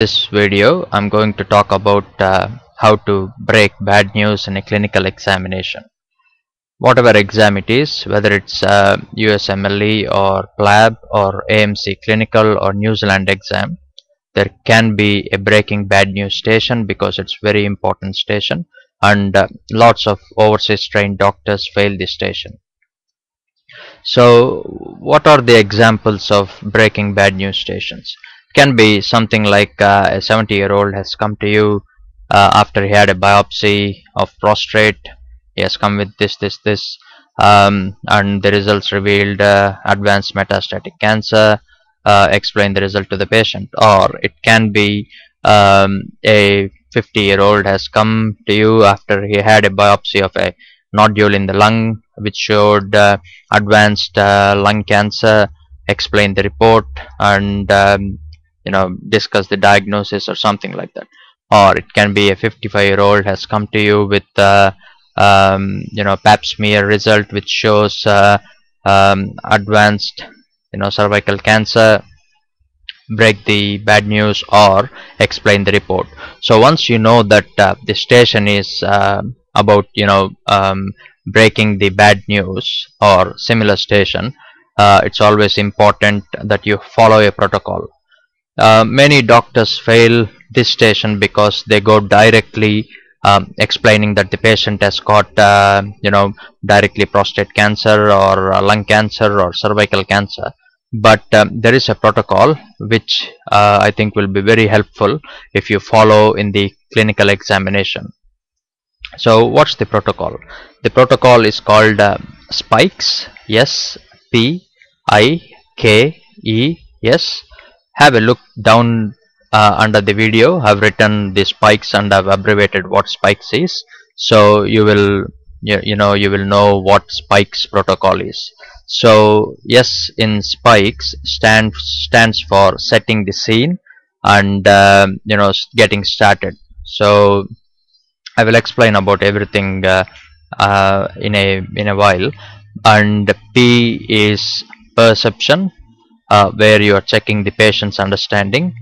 this video I'm going to talk about uh, how to break bad news in a clinical examination. Whatever exam it is, whether it's uh, USMLE or PLAB or AMC clinical or New Zealand exam, there can be a breaking bad news station because it's very important station and uh, lots of overseas trained doctors fail this station. So what are the examples of breaking bad news stations? Can be something like uh, a 70 year old has come to you uh, after he had a biopsy of prostate he has come with this this this. Um, and the results revealed uh, advanced metastatic cancer uh, explain the result to the patient. Or it can be um, a 50 year old has come to you after he had a biopsy of a nodule in the lung which showed uh, advanced uh, lung cancer explain the report. And um, you know discuss the diagnosis or something like that. Or it can be a 55 year old has come to you with uh, um, you know pap smear result which shows uh, um, advanced you know cervical cancer break the bad news or explain the report. So once you know that uh, the station is uh, about you know um, breaking the bad news or similar station uh, it's always important that you follow a protocol uh, many doctors fail this station because they go directly um, explaining that the patient has got uh, you know directly prostate cancer or uh, lung cancer or cervical cancer. But um, there is a protocol which uh, I think will be very helpful if you follow in the clinical examination. So what's the protocol? The protocol is called uh, spikes S P I K E S have a look down uh, under the video. I've written the spikes and I've abbreviated what spikes is. So you will you, know you will know what spikes protocol is. So yes in spikes stands stands for setting the scene and uh, you know getting started. So I will explain about everything uh, uh, in a in a while. And P is perception uh, where you are checking the patient's understanding.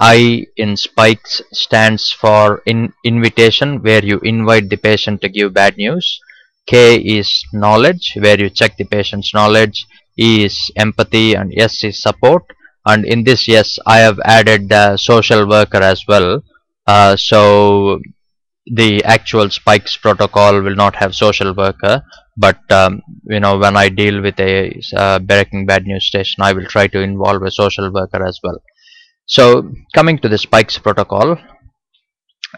I in spikes stands for in invitation where you invite the patient to give bad news. K is knowledge where you check the patient's knowledge. E is empathy and S is support. And in this yes I have added the social worker as well. Uh, so the actual spikes protocol will not have social worker but um, you know when I deal with a uh, breaking bad news station I will try to involve a social worker as well so coming to the spikes protocol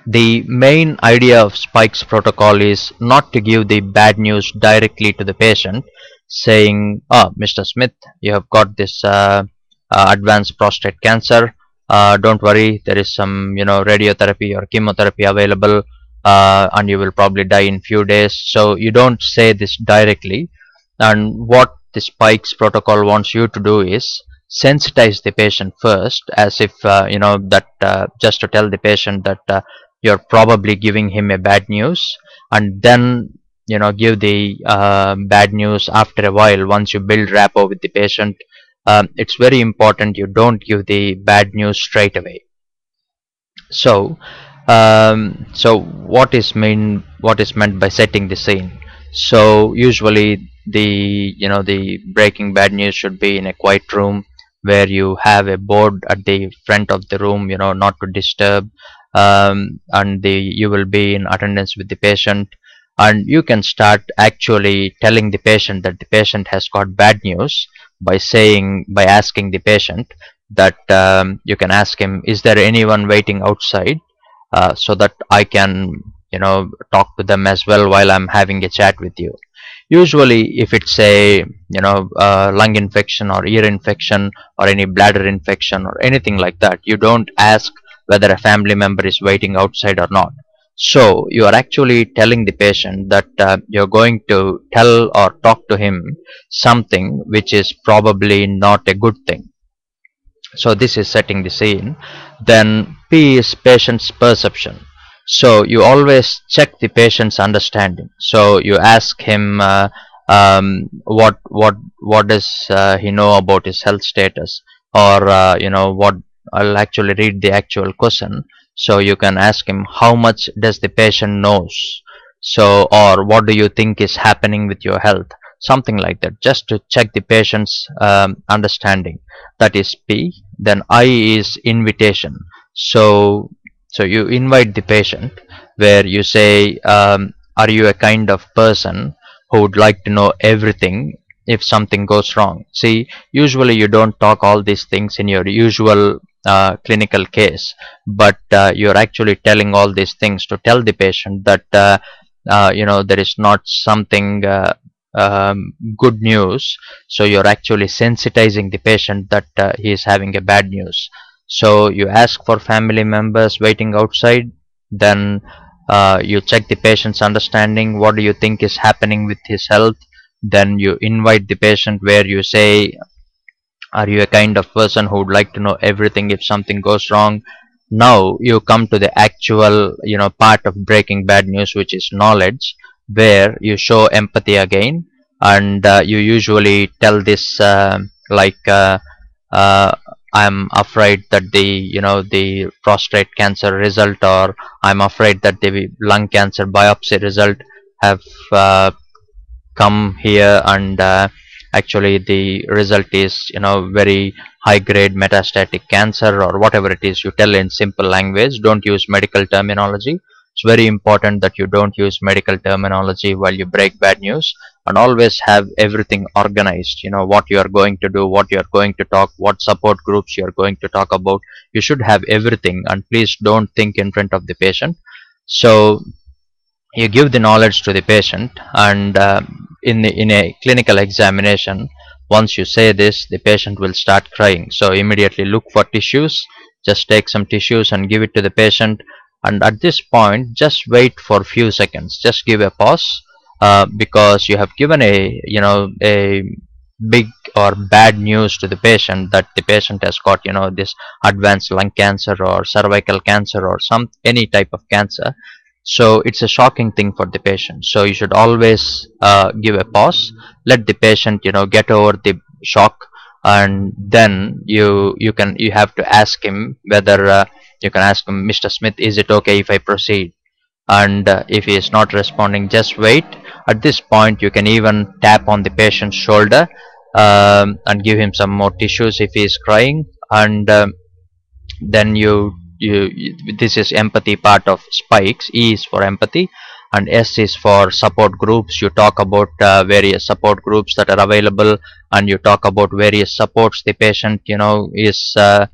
the main idea of spikes protocol is not to give the bad news directly to the patient saying oh Mr. Smith you have got this uh, uh, advanced prostate cancer uh, don't worry there is some you know radiotherapy or chemotherapy available uh, and you will probably die in few days. So you don't say this directly. And what the spikes protocol wants you to do is sensitize the patient first as if uh, you know that uh, just to tell the patient that uh, you're probably giving him a bad news. And then you know give the uh, bad news after a while. Once you build rapport with the patient um, it's very important you don't give the bad news straight away. So um, so what is mean what is meant by setting the scene? So usually the you know the breaking bad news should be in a quiet room where you have a board at the front of the room you know not to disturb um, and the you will be in attendance with the patient. And you can start actually telling the patient that the patient has got bad news by saying by asking the patient that um, you can ask him is there anyone waiting outside uh, so that I can you know talk to them as well while I'm having a chat with you. Usually if it's a you know uh, lung infection or ear infection or any bladder infection or anything like that you don't ask whether a family member is waiting outside or not. So you are actually telling the patient that uh, you're going to tell or talk to him something which is probably not a good thing so this is setting the scene. Then P is patient's perception. So you always check the patient's understanding. So you ask him uh, um, what what what does uh, he know about his health status? Or uh, you know what I'll actually read the actual question. So you can ask him how much does the patient knows? So or what do you think is happening with your health something like that just to check the patient's um, understanding. That is p then i is invitation. So so you invite the patient where you say um, are you a kind of person who would like to know everything if something goes wrong? See usually you don't talk all these things in your usual uh, clinical case but uh, you're actually telling all these things to tell the patient that uh, uh, you know there is not something uh, um, good news. So you're actually sensitizing the patient that uh, he is having a bad news. So you ask for family members waiting outside then uh, you check the patient's understanding what do you think is happening with his health? Then you invite the patient where you say are you a kind of person who would like to know everything if something goes wrong? Now you come to the actual you know part of breaking bad news which is knowledge where you show empathy again and uh, you usually tell this uh, like uh, uh, i'm afraid that the you know the prostate cancer result or i'm afraid that the lung cancer biopsy result have uh, come here and uh, actually the result is you know very high grade metastatic cancer or whatever it is you tell in simple language. Don't use medical terminology it's very important that you don't use medical terminology while you break bad news and always have everything organized. You know what you are going to do what you are going to talk what support groups you are going to talk about. You should have everything and please don't think in front of the patient. So you give the knowledge to the patient and uh, in the, in a clinical examination once you say this the patient will start crying. So immediately look for tissues. Just take some tissues and give it to the patient and at this point just wait for a few seconds. Just give a pause uh, because you have given a you know a big or bad news to the patient that the patient has got you know this advanced lung cancer or cervical cancer or some any type of cancer. So it's a shocking thing for the patient. So you should always uh, give a pause. Let the patient you know get over the shock and then you you can you have to ask him whether uh, you can ask him mr smith is it okay if i proceed? And uh, if he is not responding just wait. At this point you can even tap on the patient's shoulder um, and give him some more tissues if he is crying. And um, then you you, this is empathy part of spikes e is for empathy and s is for support groups. You talk about uh, various support groups that are available and you talk about various supports the patient you know is uh,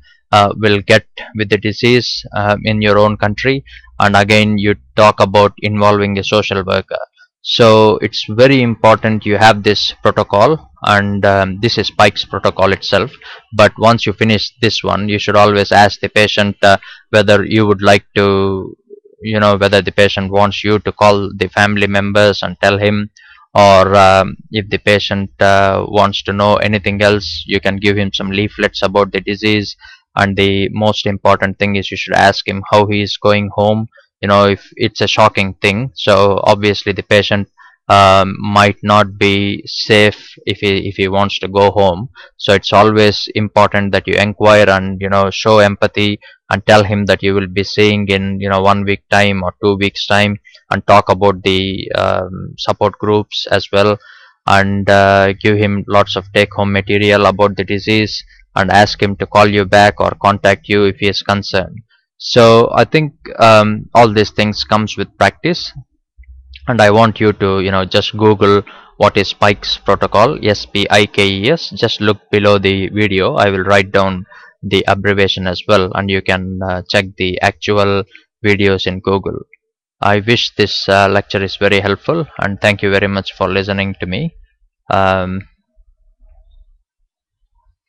will get with the disease uh, in your own country. And again you talk about involving a social worker. So it's very important you have this protocol and um, this is Spike's protocol itself. But once you finish this one you should always ask the patient uh, whether you would like to you know whether the patient wants you to call the family members and tell him or um, if the patient uh, wants to know anything else you can give him some leaflets about the disease and the most important thing is you should ask him how he is going home you know if it's a shocking thing. So obviously the patient um, might not be safe if he if he wants to go home. So it's always important that you inquire and you know show empathy and tell him that you will be seeing in you know one week time or two weeks time and talk about the um, support groups as well. And uh, give him lots of take home material about the disease and ask him to call you back or contact you if he is concerned. So i think um, all these things comes with practice. And i want you to you know just google what is spikes protocol s-p-i-k-e-s just look below the video. I will write down the abbreviation as well and you can uh, check the actual videos in google. I wish this uh, lecture is very helpful and thank you very much for listening to me. Um,